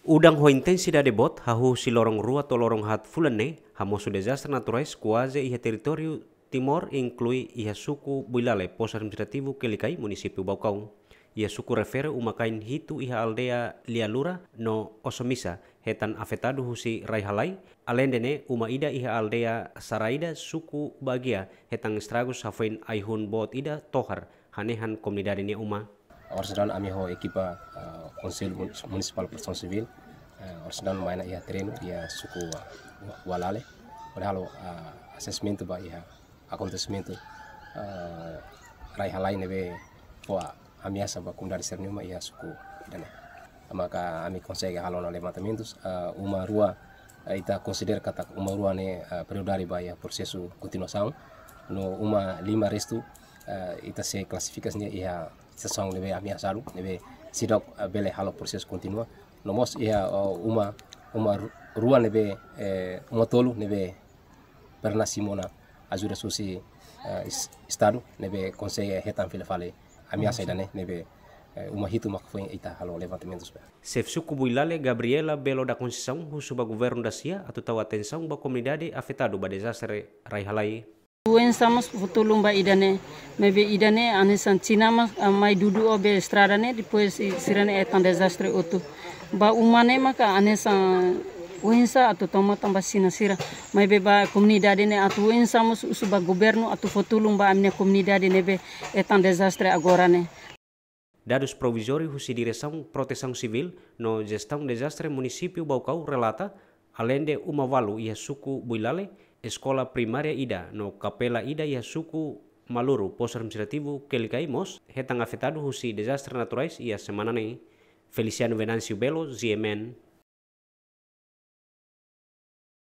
Udang ho intensidade bot hahu si lorong rua to lorong hat fulane hamosu desastre naturais quase iha território Timor inclui iha suku Builale, pos administrativo Kelikai, município Baucão. Ia suku refere uma kain hitu iha aldea Lialura no Osomisa, hetan afetado husi Raihalai, além dene uma ida iha aldea Saraida suku Bagia, hetan estragos hafain aihun bot ida Tohar, hanehan komunidade ni uma. Orsedan ami ho ekipa uh, Konsil Municipal Proteção Civil, uh, orsedan maina iha treino iha suku Walale, padahal uh, assessment ba iha acontecimento uh, Raihalai nebe poa ameaça para comunidade Sernuma e a suku dana maka ami consegue halon levantamentos uh, uma rua ita considera kata uma rua ne uh, prioridade para processo continuação no uma lima resto uh, ita se classifica e a situação nebe ameaçado nebe sidok uh, bele halo processo continua. No mos ia uh, uma uma rua nebe eh, uma tolo nebe perna simona. Ajuda susi estado nebe consegue retan file fale. Ameaça ainda né nebe uma hito mak foi ita halo levantamentos Chef suku Builale Gabriela Belo da Conceição husuba governo da Sia atau tahu atenção ba comunidade afetado ba desastre Raihalai Estamos futulum ba idane. Mebe idane anesan China mas mai dudu obe estrada ne depois sirane etan desastre otu ba umane maka anesan uhensa atau toma tambah sina sira. Mai beba comunidade ne atu uhensa mus suba governo atu fotulung ba amne comunidade ne be etan desastre agora ne. Provisórios de direção proteção civil no gestão desastre município Baucau relata além de uma ia suku Builale escola primária ida no capela ida ia suku Maluru. Pos administrativo Kelicaimos hetang afetado husi desastre naturais ia semana ne Feliciano Venancio Belo, ZMN